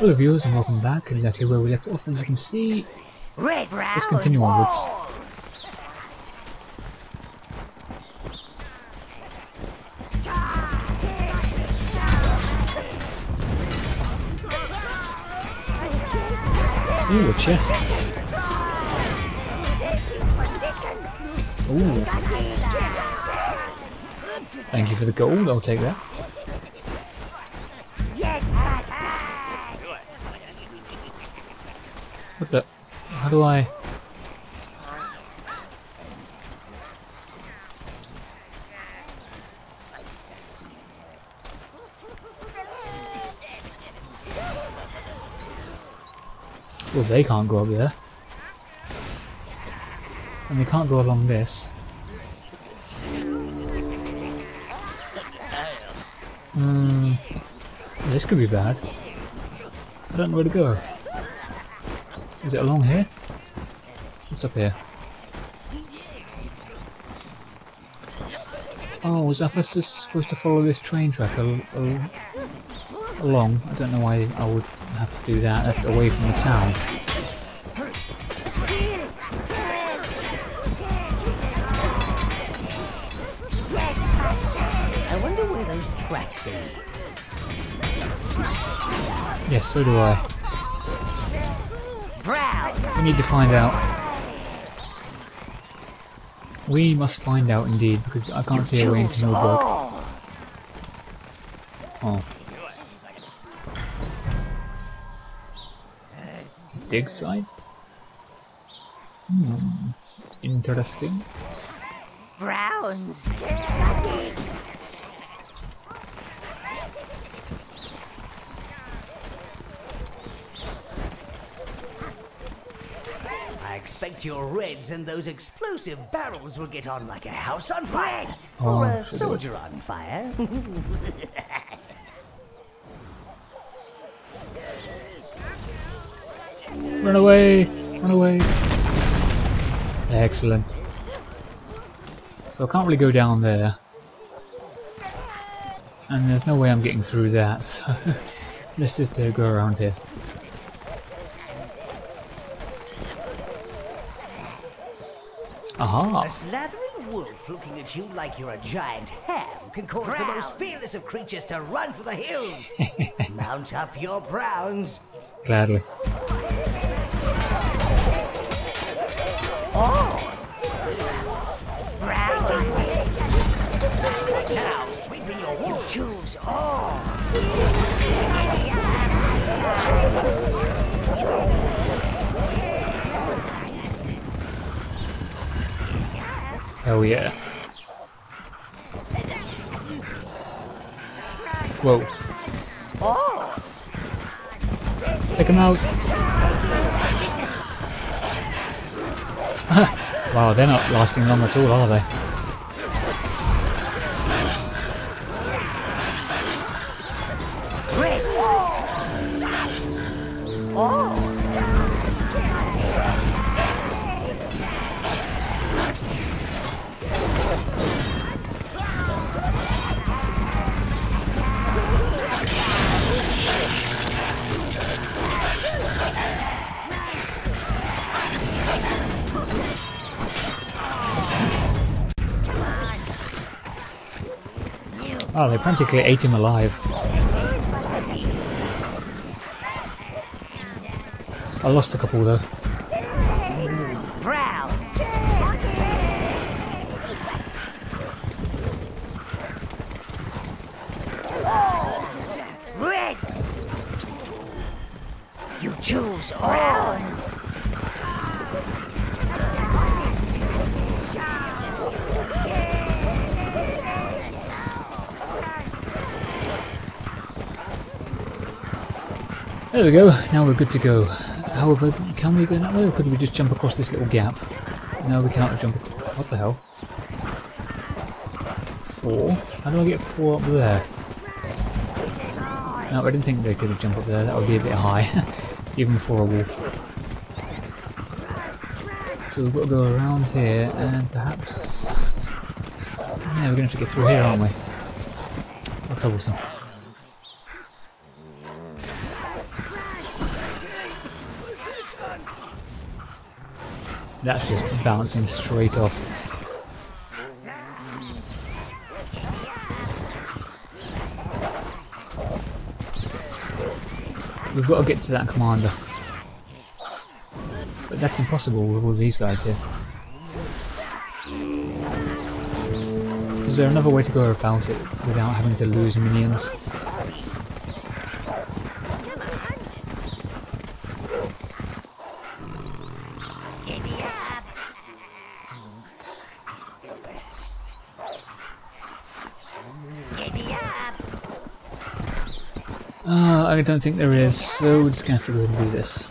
Hello viewers and welcome back, exactly where we left off as you can see. Let's continue onwards. Ooh, a chest. Ooh. Thank you for the gold, I'll take that. Yes, master. What the? How do I? Well, they can't go up there. And they can't go along this. Hmm. This could be bad. I don't know where to go. Is it along here? What's up here? Oh, was I supposed to follow this train track al al along? I don't know why I would have to do that. That's away from the town. I wonder where those tracks lead. Yes, so do I. Brown. We need to find out. We must find out indeed, because I can't see a way into Nordberg. Oh. Dig site? Hmm. Interesting. Browns. I expect your Reds and those explosive barrels will get on like a house on fire. Oh, or a so they would. soldier on fire. Run away! Run away! Excellent. So I can't really go down there. And there's no way I'm getting through that, so let's just uh, go around here. A slathering wolf looking at you like you're a giant ham can cause the most fearless of creatures to run for the hills. Mount up your browns. Gladly. Oh. Brown. Now, sweeping your wolves. Choose oh. all. Hell yeah. Whoa. Oh. Take him out. wow, they're not lasting long at all, are they? They practically ate him alive. I lost a couple though. You choose browns. There we go, now we're good to go. However, can we go that way or could we just jump across this little gap? No, we cannot jump. What the hell? Four? How do I get four up there? No, I didn't think they could jump up there, that would be a bit high, even for a wolf. So we've got to go around here and perhaps... Yeah, we're going to have to get through here, aren't we? How troublesome. That's just bouncing straight off. We've got to get to that commander. But that's impossible with all these guys here. Is there another way to go about it without having to lose minions? Giddy up. Giddy up. Uh, I don't think there is, so we're just gonna have to go and do this.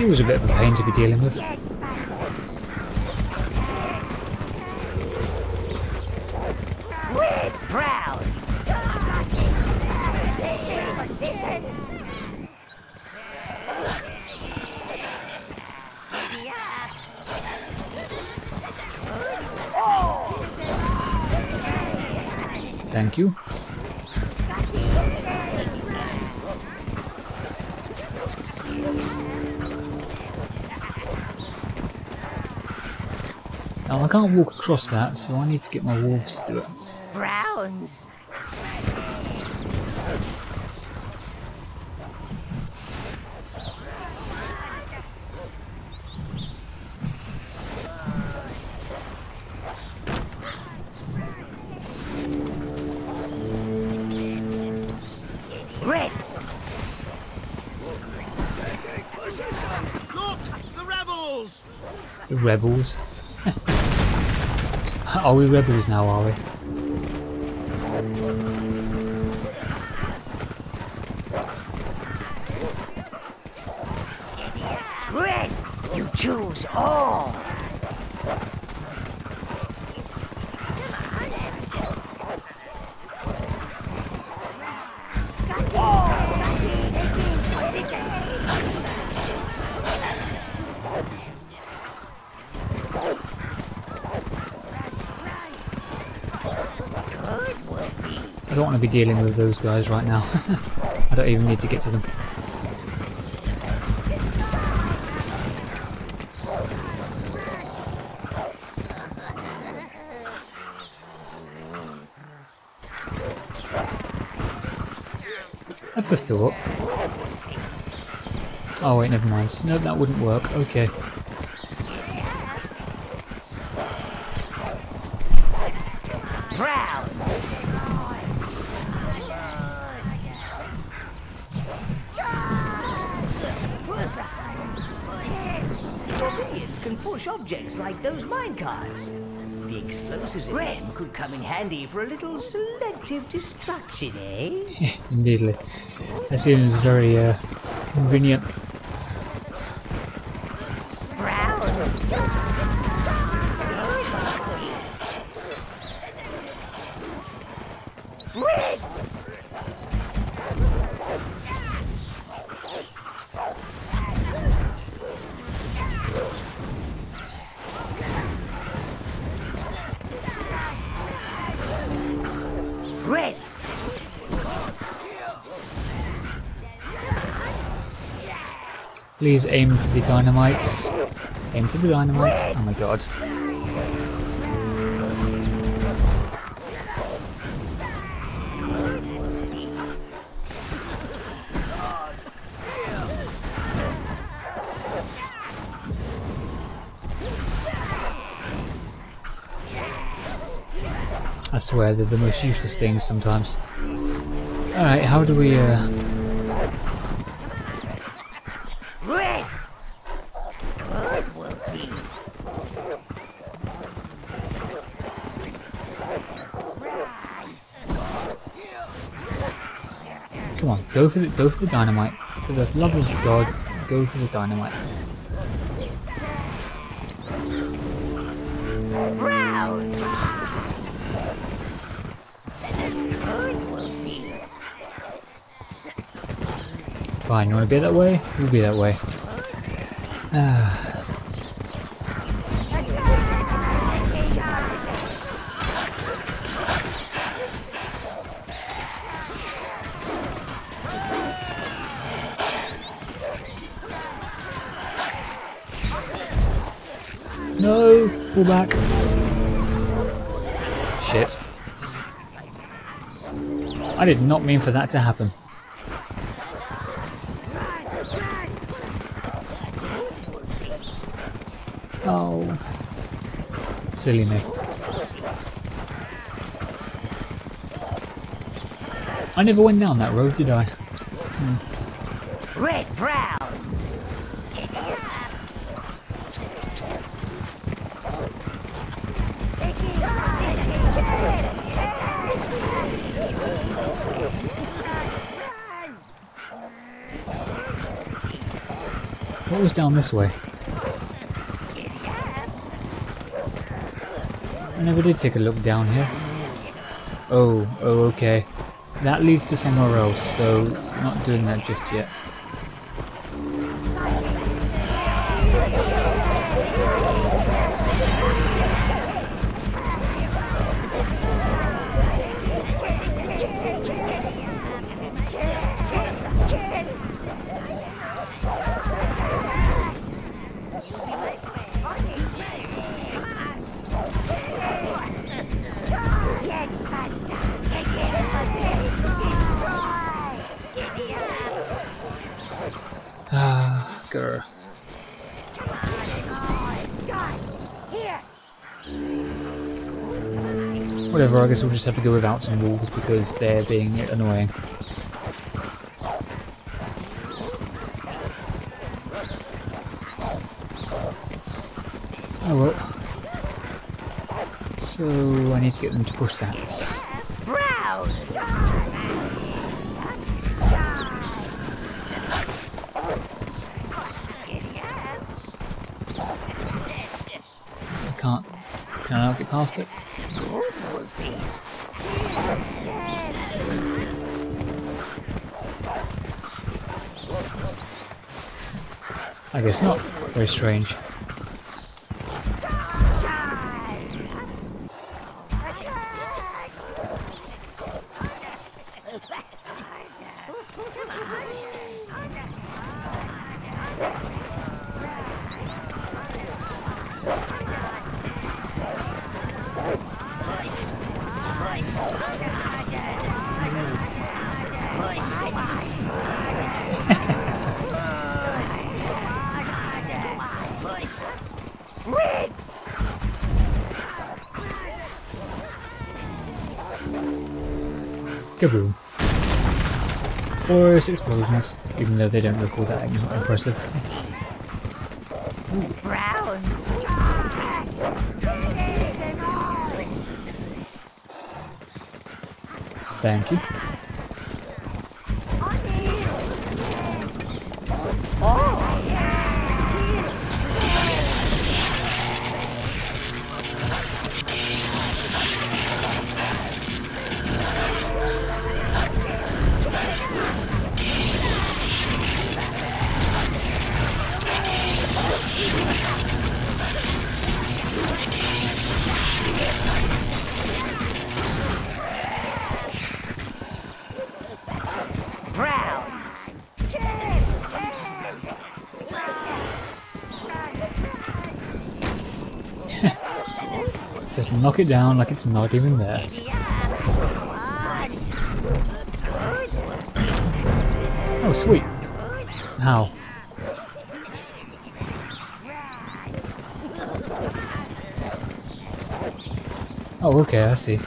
He was a bit of a pain to be dealing with. Brown! Thank you. Now I can't walk across that, so I need to get my wolves to do it. Browns. Reds! Look! The rebels! The rebels. Are we rebels now, are we? I don't want to be dealing with those guys right now. I don't even need to get to them. That's the thought. Oh wait, never mind. No, that wouldn't work. Okay. Explosives in them could come in handy for a little selective destruction, eh? Indeedly. That seems very uh, convenient. Please aim for the dynamites. Aim for the dynamites. Oh my god. I swear they're the most useless things sometimes. Alright, how do we uh come on, go for the go for the dynamite. For the love of God, go for the dynamite. Fine, you wanna be that way? We'll be that way. Ah, no, fall back. Shit. I did not mean for that to happen. Oh. Silly me. I never went down that road, did I? Hmm. Red Browns! What was down this way? I never did take a look down here. Oh, oh, okay. That leads to somewhere else, so not doing that just yet. I guess we'll just have to go without some wolves because they're being annoying. Oh well. So I need to get them to push that. I can't. Can I not get past it? I guess not. Very strange. Kaboom. Glorious explosions, even though they don't look all that impressive. Browns! Thank you. Just knock it down like it's not even there. Oh, sweet. How? Oh, okay, I see.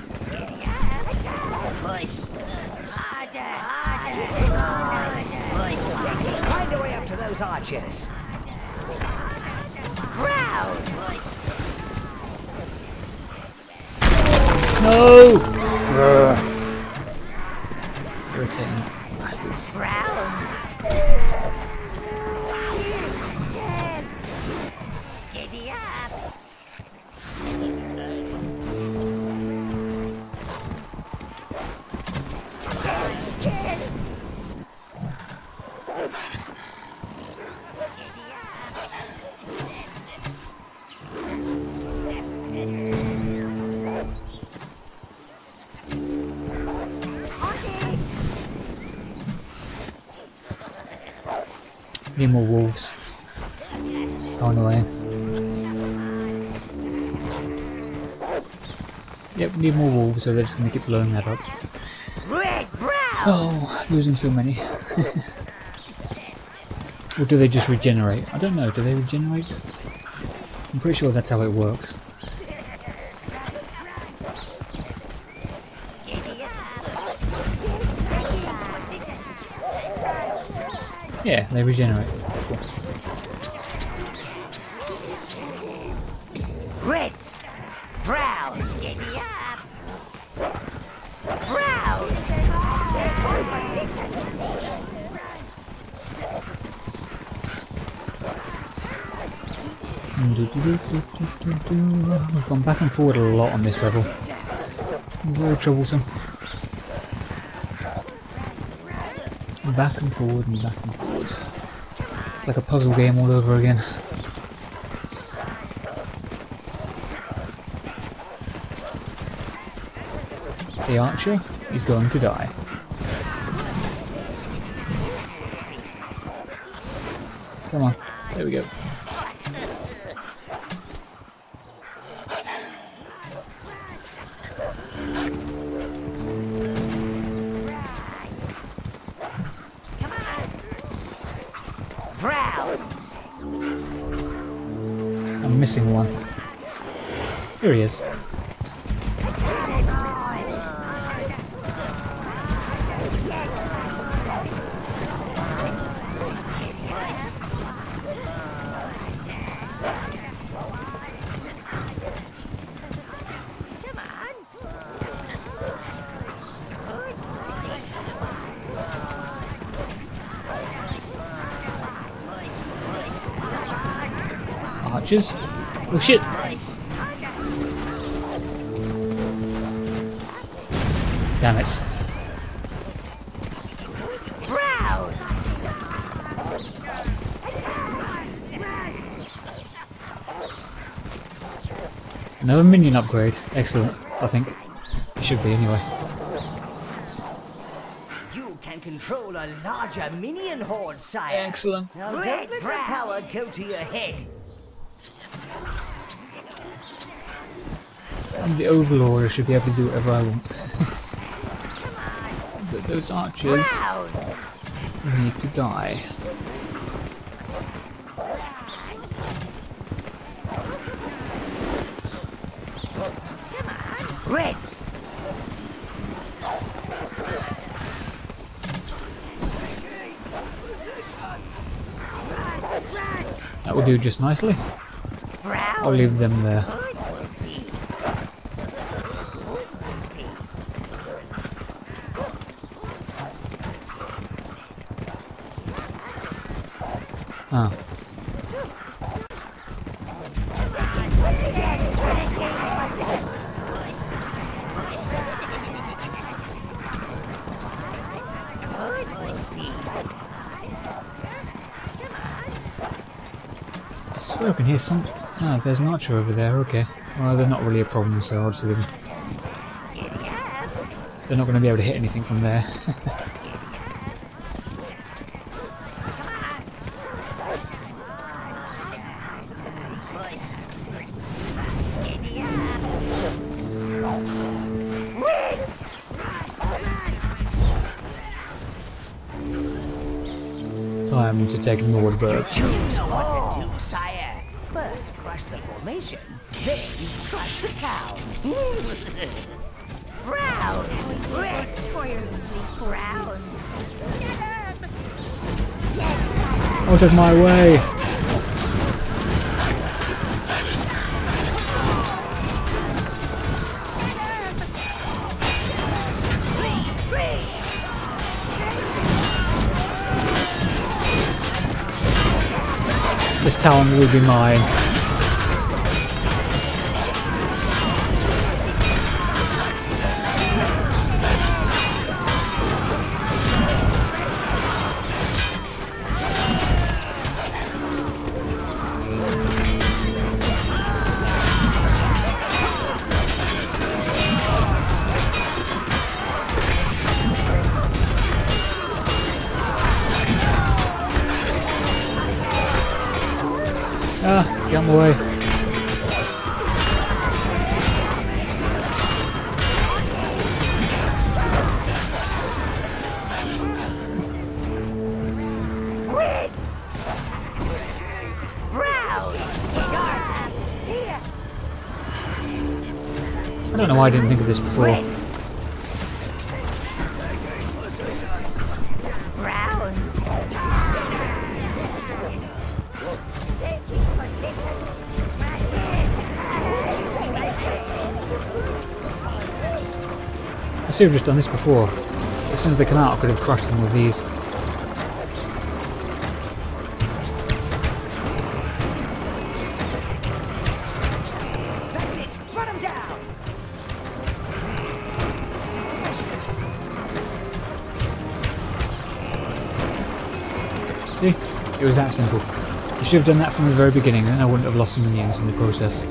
Need more wolves. The way. Yep, need more wolves, so they're just gonna keep blowing that up. Oh, losing so many. or do they just regenerate? I don't know, do they regenerate? I'm pretty sure that's how it works. Yeah, they regenerate. Grits. Brown. Giddy up. Growl. We've gone back and forward a lot on this level. It's very troublesome. Back and forward and back and forward. It's like a puzzle game all over again. The archer is going to die. Come on, there we go. I'm missing one. Here he is. Oh shit! Damn it. Another minion upgrade. Excellent, I think. It should be anyway. You can control a larger minion horde, sire. Excellent. Now let the power go to your head. I'm the overlord, I should be able to do whatever I want. but those archers need to die. Grits. That will do just nicely. I'll leave them there. Ah. I can hear some. Ah, there's an archer over there, okay. Well, they're not really a problem, so I'll just leave them. They're not going to be able to hit anything from there. Time to take Nordberg. Formation. Then, crush the town. Brown. Out of my way! This town will be mine. I didn't think of this before. I should have just done this before. As soon as they come out, I could have crushed them with these. It was that simple. You should have done that from the very beginning, then I wouldn't have lost some minions in the process.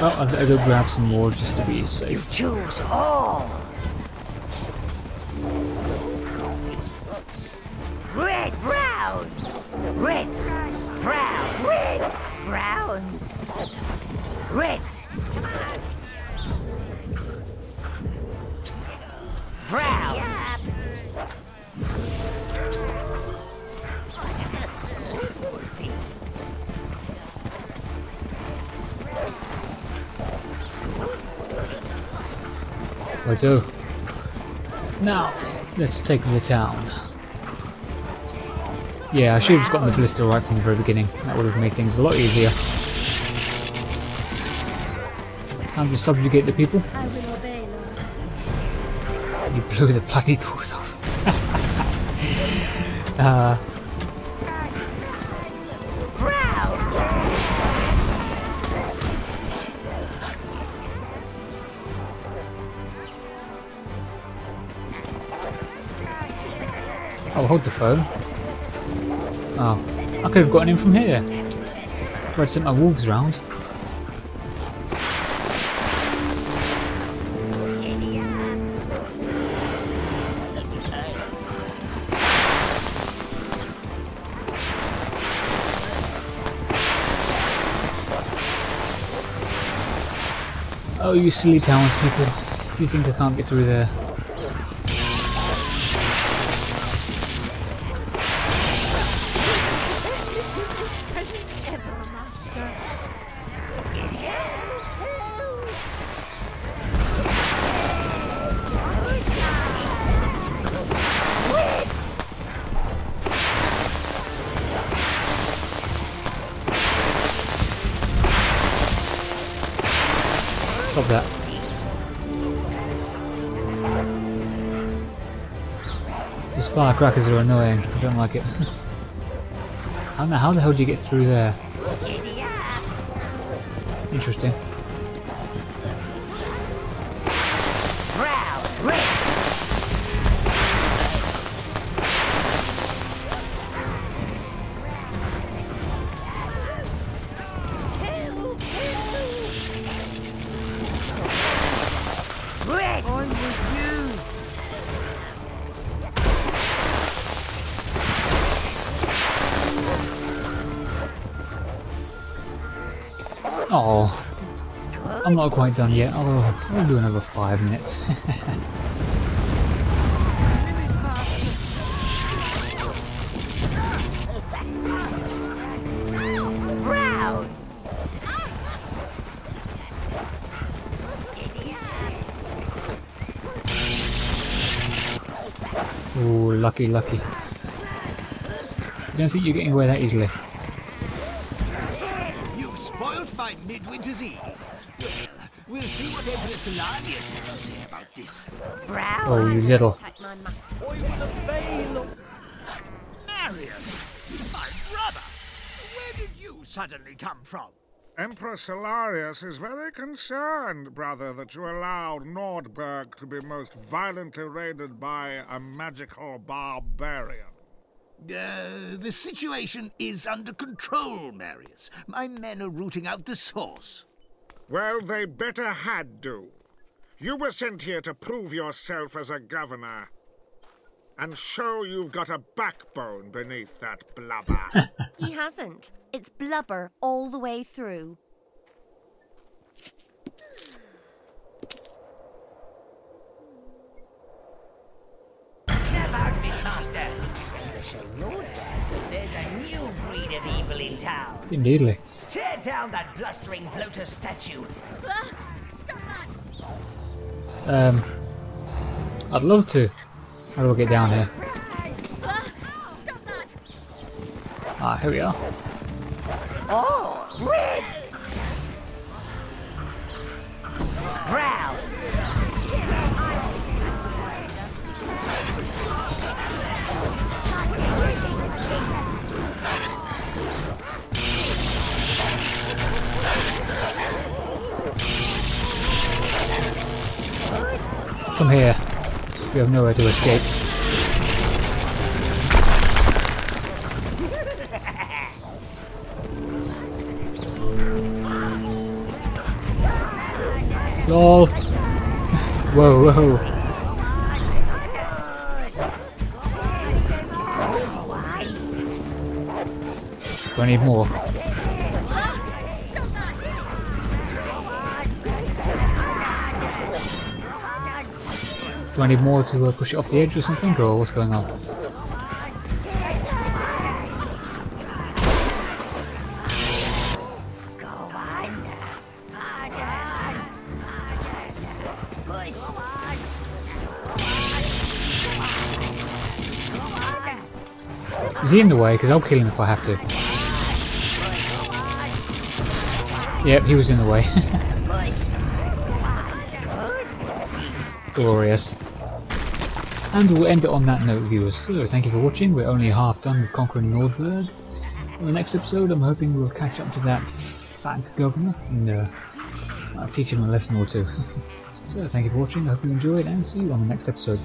Well, I'd better go grab some more just to be safe. Choose all. Red. Browns. Reds. Brown. Reds. Browns. Reds. Brown. Righto. Now, let's take the town. Yeah, I should have just gotten the blister right from the very beginning. That would have made things a lot easier. Time to subjugate the people. I will obey, Lord. You blew the bloody doors off. uh. I'll hold the phone. Oh, I could have gotten in from here. If I'd sent my wolves round. Oh, you silly townspeople. If you think I can't get through there. Firecrackers are annoying. I don't like it. how, the, how the hell do you get through there? Interesting. I'm not quite done yet. I'll, I'll do another five minutes. Ooh, lucky, lucky. I don't think you're getting away that easily. Oh, you little. Take my. Marion, my brother, where did you suddenly come from? Emperor Solarius is very concerned, brother, that you allowed Nordberg to be most violently raided by a magical barbarian. Uh, the situation is under control, Marius. My men are rooting out the source. Well, they better had do. You were sent here to prove yourself as a governor. And show you've got a backbone beneath that blubber. He hasn't. It's blubber all the way through. Snap out of it, master. To show that there's a new breed of evil in town. Indeedly. Tear down that blustering bloater statue. Ah! Um, I'd love to. How do I get down here? Ah! Ah, here we are. Oh, Come here. We have nowhere to escape. LOL. whoa, whoa. Do I need more? Do I need more to uh, push it off the edge or something, or what's going on? Is he in the way? Because I'll kill him if I have to. Yep, he was in the way. Glorious. And we'll end it on that note, viewers. So, thank you for watching. We're only half done with conquering Nordberg. In the next episode, I'm hoping we'll catch up to that fat governor and uh, teach him a lesson or two. so, thank you for watching. I hope you enjoyed, and see you on the next episode.